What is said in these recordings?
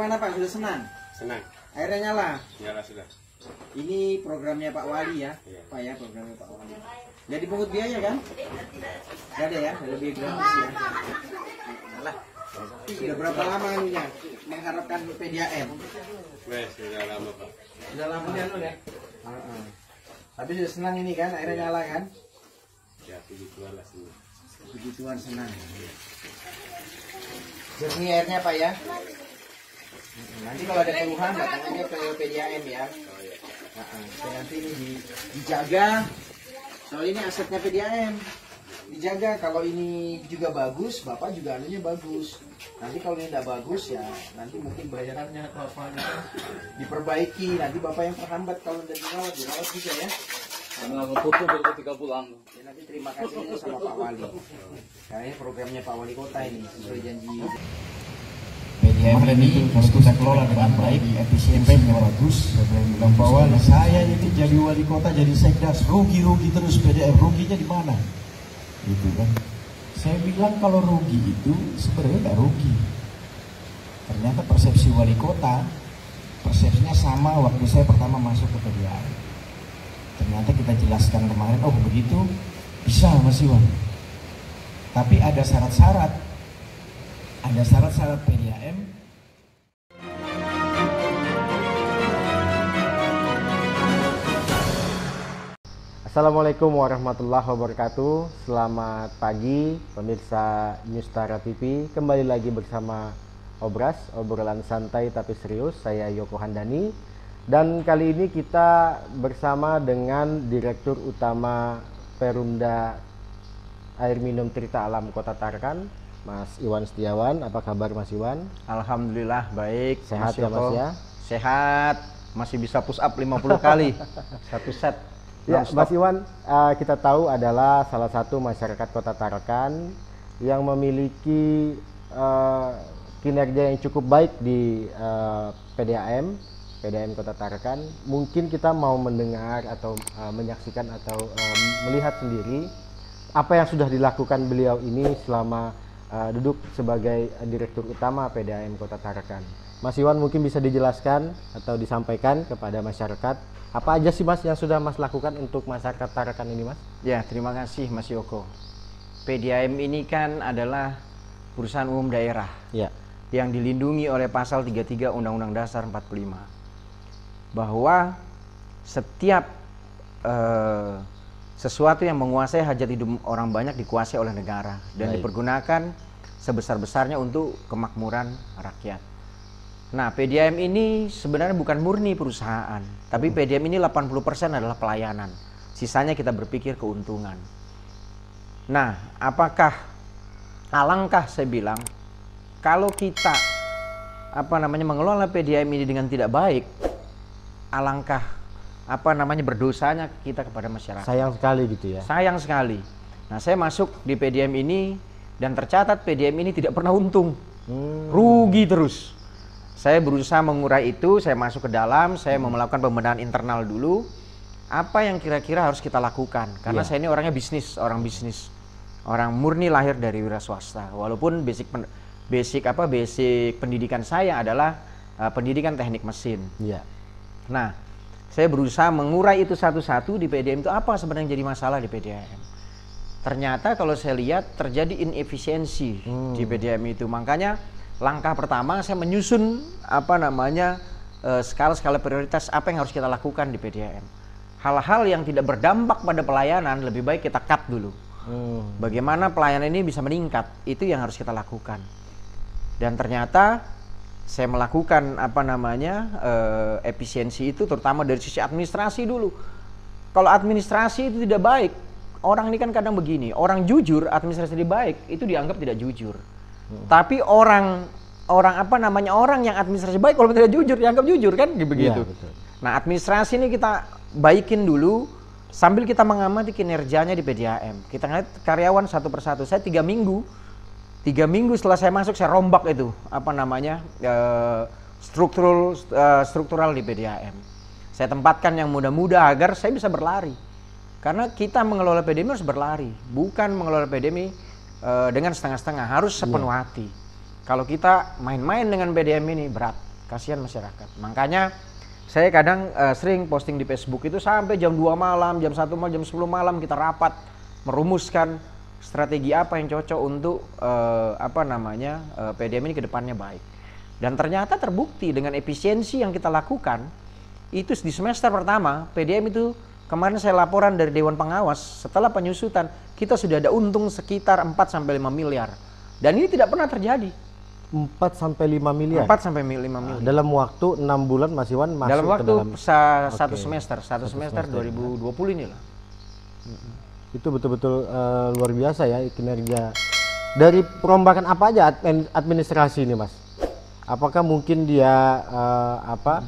Gimana Pak? Sudah senang? Senang. Airnya nyala. Nyala sudah. Ini programnya Pak Wali ya, Iya. Pak ya programnya Pak Wali. Jadi pungut biaya kan? Gak ada ya, lebih gratis ya. Alah, sudah berapa lama anunya mengharapkan PDAM? Wes, sudah lama pak. Sudah lama ya ya. Heeh. Tapi sudah senang ini kan, airnya nyala kan? Ya, begituan lah semua. Begituan senang. Jernih airnya Pak ya. Nanti kalau ada keluhan datang aja ke PDAM ya. Oh iya. Dan nanti ini di- dijaga. Soal ini asetnya PDAM. Dijaga kalau ini juga bagus, Bapak juga anunya bagus. Nanti kalau ini tidak bagus ya nanti mungkin bayarannya gitu diperbaiki. Nanti Bapak yang terhambat kalau tidak dirawat, dirawat juga ya. Karena putu ketika pulang. Ya, nanti terima kasih dulu sama Pak Wali. Karena ini programnya Pak Wali Kota ini sesuai janji. PDM ini harus kita kelola dengan baik, efisiensinya bagus. Bilang bahwa saya ini jadi wali kota, jadi sekdas, rugi-rugi terus PDM, ruginya di mana? Gitu kan. Saya bilang kalau rugi itu sebenarnya nggak rugi. Ternyata persepsi wali kota, persepsinya sama waktu saya pertama masuk ke PDM. Ternyata kita jelaskan kemarin, oh begitu, bisa Mas Iwan. Tapi ada syarat-syarat ada syarat-syarat PDAM Assalamualaikum warahmatullahi wabarakatuh. Selamat pagi pemirsa Newstara TV Kembali lagi bersama Obras Obrolan santai tapi serius. Saya Yoko Handani. Dan kali ini kita bersama dengan Direktur Utama Perumda Air Minum Tirta Alam Kota Tarakan Mas Iwan Setiawan Apa kabar Mas Iwan? Alhamdulillah baik. Sehat ya, Mas, ya? Sehat. Masih bisa push up 50 kali. Satu set. Ya. Mas Iwan, eh, kita tahu adalah salah satu masyarakat Kota Tarakan yang memiliki eh, kinerja yang cukup baik di eh, PDAM, PDAM Kota Tarakan. Mungkin kita mau mendengar atau eh, menyaksikan atau eh, melihat sendiri apa yang sudah dilakukan beliau ini selama eh, duduk sebagai direktur utama PDAM Kota Tarakan. Mas Iwan mungkin bisa dijelaskan atau disampaikan kepada masyarakat apa aja sih Mas yang sudah Mas lakukan untuk masyarakat Tarakan ini Mas? Ya, terima kasih Mas Yoko. PDAM ini kan adalah perusahaan umum daerah Ya. yang dilindungi oleh pasal 33 Undang-Undang Dasar 45. Bahwa setiap eh, sesuatu yang menguasai hajat hidup orang banyak dikuasai oleh negara dan Baik. dipergunakan sebesar-besarnya untuk kemakmuran rakyat. Nah, PDAM ini sebenarnya bukan murni perusahaan, tapi PDAM ini 80% adalah pelayanan. Sisanya kita berpikir keuntungan. Nah, apakah alangkah saya bilang kalau kita apa namanya mengelola PDAM ini dengan tidak baik, alangkah apa namanya berdosanya kita kepada masyarakat. Sayang sekali gitu ya. Sayang sekali. Nah, saya masuk di PDM ini dan tercatat PDM ini tidak pernah untung. Hmm. Rugi terus. Saya berusaha mengurai itu, saya masuk ke dalam, saya mau melakukan pembenahan internal dulu. Apa yang kira-kira harus kita lakukan? Karena Iya. saya ini orangnya bisnis, orang bisnis. Orang murni lahir dari wira swasta. Walaupun basic pen- basic apa basic pendidikan saya adalah uh, pendidikan teknik mesin. Iya. Nah, saya berusaha mengurai itu satu-satu di PDM itu apa sebenarnya yang jadi masalah di PDM. Ternyata kalau saya lihat terjadi inefisiensi Hmm. di PDM itu. Makanya langkah pertama saya menyusun apa namanya eh, skala-skala prioritas apa yang harus kita lakukan di PDM. Hal-hal yang tidak berdampak pada pelayanan lebih baik kita cut dulu. Hmm. Bagaimana pelayanan ini bisa meningkat, itu yang harus kita lakukan. Dan ternyata saya melakukan apa namanya eh, efisiensi itu terutama dari sisi administrasi dulu. Kalau administrasi itu tidak baik, orang ini kan kadang begini, orang jujur administrasi tidak baik itu dianggap tidak jujur. Tapi orang orang apa namanya orang yang administrasi baik kalau tidak jujur dianggap jujur kan begitu. Iya, betul. Nah administrasi ini kita baikin dulu sambil kita mengamati kinerjanya di PDAM. Kita ngeliat karyawan satu persatu. Saya tiga minggu, tiga minggu setelah saya masuk saya rombak itu apa namanya eh, struktural eh, struktural di PDAM. Saya tempatkan yang muda-muda agar saya bisa berlari. Karena kita mengelola PDM harus berlari, bukan mengelola PDM eh, dengan setengah-setengah, harus sepenuh hati. Kalau kita main-main dengan PDM ini berat. Kasihan masyarakat. Makanya saya kadang eh, sering posting di Facebook itu sampai jam 2 malam, jam 1 malam, jam 10 malam kita rapat merumuskan strategi apa yang cocok untuk eh, apa namanya eh, PDM ini ke depannya baik. Dan ternyata terbukti dengan efisiensi yang kita lakukan itu di semester pertama PDM itu kemarin saya laporan dari Dewan Pengawas setelah penyusutan kita sudah ada untung sekitar 4 sampai 5 miliar. Dan ini tidak pernah terjadi. 4 sampai 5 miliar. 4 sampai 5 Nah, miliar. dalam waktu 6 bulan Mas Iwan masuk dalam ke waktu dalam sa- satu Oke. semester, satu, semester, 2020 inilah. Itu betul-betul eh, luar biasa ya kinerja dari perombakan apa aja admin- administrasi ini Mas? Apakah mungkin dia eh, apa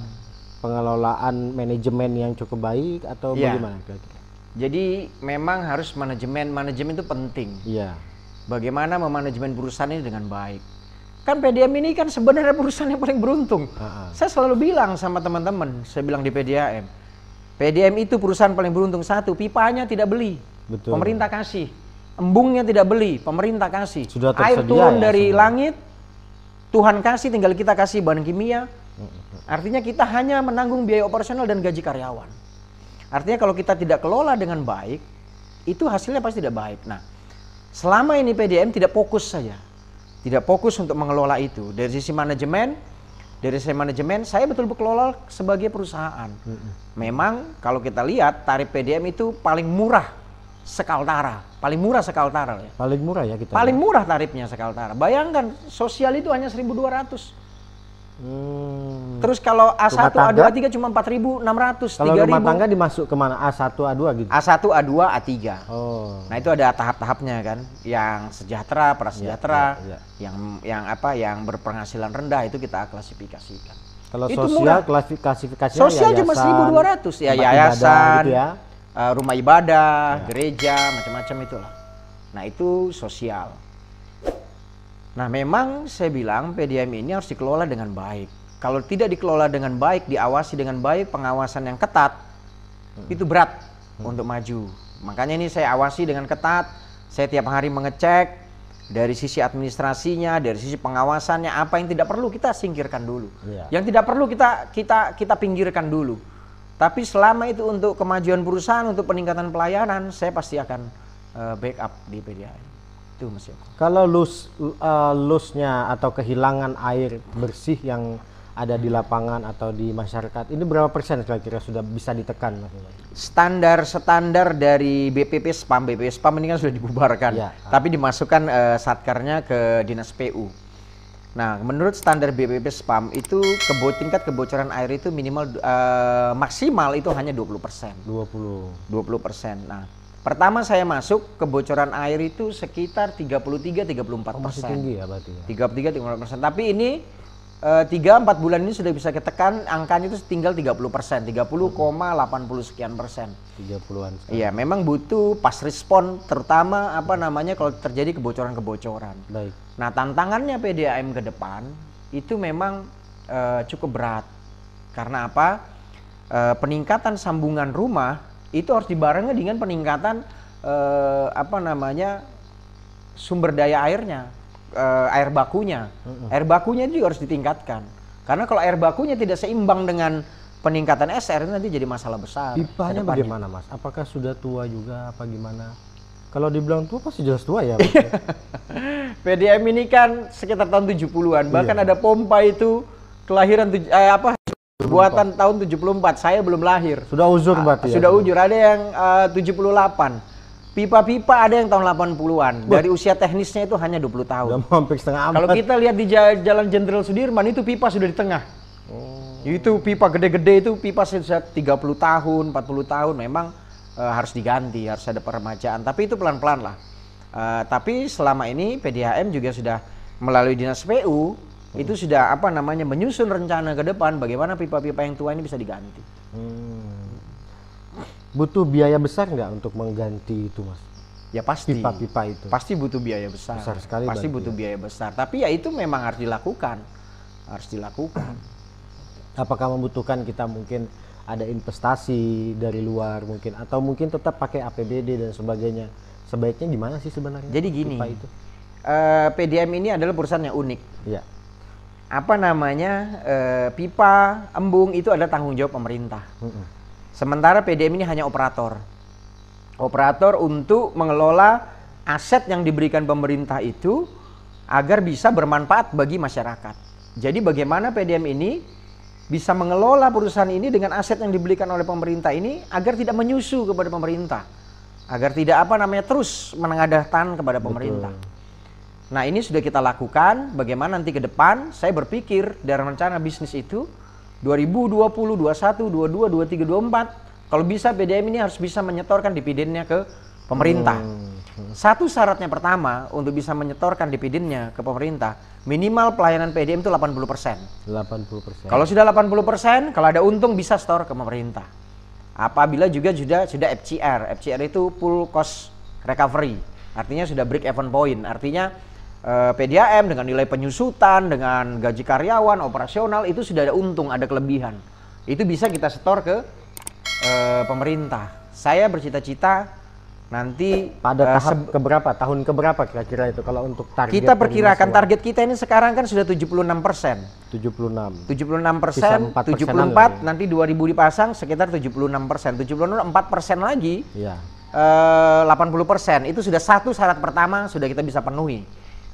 pengelolaan manajemen yang cukup baik atau Iya. bagaimana kira-kira? Jadi memang harus manajemen, manajemen itu penting. Iya. Bagaimana memanajemen perusahaan ini dengan baik. Kan PDM ini kan sebenarnya perusahaan yang paling beruntung. Ha-ha. Saya selalu bilang sama teman-teman, saya bilang di PDAM, PDM itu perusahaan paling beruntung satu, pipanya tidak beli, Betul. pemerintah kasih, embungnya tidak beli, pemerintah kasih, Sudah air tersedia turun ya dari semua. langit, Tuhan kasih, tinggal kita kasih bahan kimia. Artinya kita hanya menanggung biaya operasional dan gaji karyawan. Artinya kalau kita tidak kelola dengan baik, itu hasilnya pasti tidak baik. Nah, selama ini PDM tidak fokus saja, tidak fokus untuk mengelola itu. Dari sisi manajemen, dari sisi manajemen, saya betul-betul kelola sebagai perusahaan. Memang kalau kita lihat tarif PDM itu paling murah sekaltara, paling murah sekaltara ya. Paling murah ya kita. Paling murah tarifnya sekaltara. Bayangkan sosial itu hanya 1.200. Hmm. Terus kalau A1, Rumah A2, tangga? A3 cuma 4.600, Kalau rumah 3.000. tangga dimasuk ke mana? A1, A2 gitu. A1, A2, A3. Oh. Nah itu ada tahap-tahapnya kan, yang sejahtera, prasejahtera, Ya, ya, yang yang apa, yang berpenghasilan rendah itu kita klasifikasikan. Kalau Itu sosial murah. klasi- klasifikasinya Sosial cuma yayasan, 1.200 ya, tempat ibadah yayasan, gitu ya. Eh, rumah ibadah, gereja, macam-macam itulah. Nah itu sosial. Nah memang saya bilang PDM ini harus dikelola dengan baik. Kalau tidak dikelola dengan baik, diawasi dengan baik, pengawasan yang ketat, itu berat untuk maju. Makanya ini saya awasi dengan ketat. Saya tiap hari mengecek dari sisi administrasinya, dari sisi pengawasannya, apa yang tidak perlu kita singkirkan dulu. Iya. Yang tidak perlu kita kita kita pinggirkan dulu. Tapi selama itu untuk kemajuan perusahaan, untuk peningkatan pelayanan, saya pasti akan eh, backup di PDI. Itu Mas Yoko. Kalau lus uh, lossnya atau kehilangan air bersih yang ada di lapangan atau di masyarakat ini berapa persen kira-kira sudah bisa ditekan Mas Iwan? standar standar dari BPP Spam BPP Spam ini kan sudah dibubarkan Ya. tapi dimasukkan eh, satkarnya ke dinas PU nah menurut standar BPP Spam itu kebo tingkat kebocoran air itu minimal eh, maksimal itu hanya 20 persen 20. 20 persen nah pertama saya masuk kebocoran air itu sekitar 33 34 Oh, masih persen tinggi ya berarti ya. 33 34 persen. Tapi ini tiga empat bulan ini sudah bisa ketekan angkanya itu tinggal 30 persen, 30,80 sekian persen. 30-an. Iya, memang butuh pas respon, terutama apa namanya kalau terjadi kebocoran-kebocoran. Baik. Nah tantangannya PDAM ke depan itu memang eh, cukup berat. Karena apa? Eh, peningkatan sambungan rumah itu harus dibarengi dengan peningkatan eh, apa namanya sumber daya airnya, eh, air bakunya. Air bakunya juga harus ditingkatkan. Karena kalau air bakunya tidak seimbang dengan peningkatan SR nanti jadi masalah besar. Pipanya bagaimana Mas? Apakah sudah tua juga apa gimana? Kalau dibilang tua pasti jelas tua ya. Ya? PDM ini kan sekitar tahun 70-an, bahkan ada pompa itu kelahiran eh, apa buatan tahun 74. Saya belum lahir. Sudah uzur berarti ya. Sudah ujur, ada yang eh, 78. Pipa-pipa ada yang tahun 80-an. Dari usia teknisnya itu hanya 20 tahun. Udah hampir setengah abad. Kalau kita lihat di ja- Jalan Jenderal Sudirman itu pipa sudah di tengah. Itu pipa gede-gede itu pipa sudah 30 tahun, 40 tahun memang eh, harus diganti, harus ada peremajaan. Tapi itu pelan-pelan lah. Eh, tapi selama ini PDHM juga sudah melalui dinas PU itu sudah apa namanya menyusun rencana ke depan bagaimana pipa-pipa yang tua ini bisa diganti. Hmm. Butuh biaya besar nggak untuk mengganti itu Mas? Ya pasti. Pipa-pipa itu. Pasti butuh biaya besar. Besar sekali Pasti butuh ya. biaya besar. Tapi ya itu memang harus dilakukan. Harus dilakukan. Apakah membutuhkan kita mungkin ada investasi dari luar mungkin atau mungkin tetap pakai APBD dan sebagainya? Sebaiknya gimana sih sebenarnya? Jadi gini. Pipa itu. eh, PDM ini adalah perusahaan yang unik. Iya. apa namanya eh, pipa, embung itu adalah tanggung jawab pemerintah. Mm-mm. Sementara PDM ini hanya operator. Operator untuk mengelola aset yang diberikan pemerintah itu agar bisa bermanfaat bagi masyarakat. Jadi bagaimana PDM ini bisa mengelola perusahaan ini dengan aset yang diberikan oleh pemerintah ini agar tidak menyusu kepada pemerintah. Agar tidak apa namanya terus menengadahkan kepada pemerintah. Nah ini sudah kita lakukan. Bagaimana nanti ke depan? Saya berpikir dalam rencana bisnis itu 2020, 21, 22, 23, 24. Kalau bisa PDM ini harus bisa menyetorkan dividennya ke pemerintah. Satu syaratnya pertama untuk bisa menyetorkan dividennya ke pemerintah, minimal pelayanan PDM itu 80%. 80%. Kalau sudah 80%, kalau ada untung bisa store ke pemerintah. Apabila juga sudah sudah FCR. FCR itu full cost recovery. Artinya sudah break even point. Artinya eh, PDAM dengan nilai penyusutan, dengan gaji karyawan, operasional itu sudah ada untung, ada kelebihan. Itu bisa kita store ke eh, pemerintah. Saya bercita-cita nanti pada eh, tahap keberapa? Tahun keberapa kira-kira itu kalau untuk target kita perkirakan target kita ini sekarang kan sudah 76 persen. 76. 76 persen, Sisa 4 persenan 74 lagi. nanti 2000 dipasang sekitar 76 persen. 76 4 persen lagi, Iya. eh, 80 persen. Itu sudah satu syarat pertama sudah kita bisa penuhi.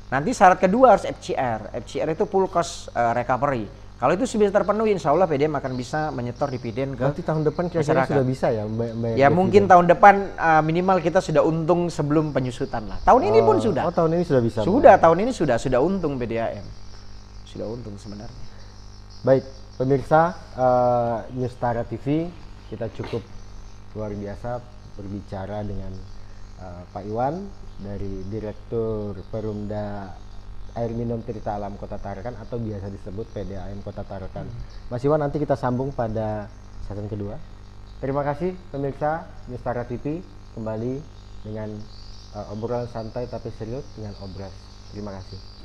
Nanti syarat kedua harus FCR. FCR itu full cost eh, recovery. Kalau itu sudah terpenuhi, insya Allah PDM akan bisa menyetor dividen ke Berarti tahun depan kira-kira sudah bisa ya Mbak Mbak Ya mungkin tahun depan eh, minimal kita sudah untung sebelum penyusutan lah. Tahun ini pun sudah. Oh, tahun ini sudah bisa. Sudah tahun ini sudah sudah untung PDAM. Sudah untung sebenarnya. Baik, pemirsa eh, Newstara TV, kita cukup luar biasa berbicara dengan eh, Pak Iwan dari Direktur Perumda Air Minum Tirta Alam Kota Tarakan atau biasa disebut PDAM Kota Tarakan. Mas Iwan nanti kita sambung pada sesi kedua. Terima kasih pemirsa Newstara TV kembali dengan eh, obrolan santai tapi serius dengan obras. Terima kasih.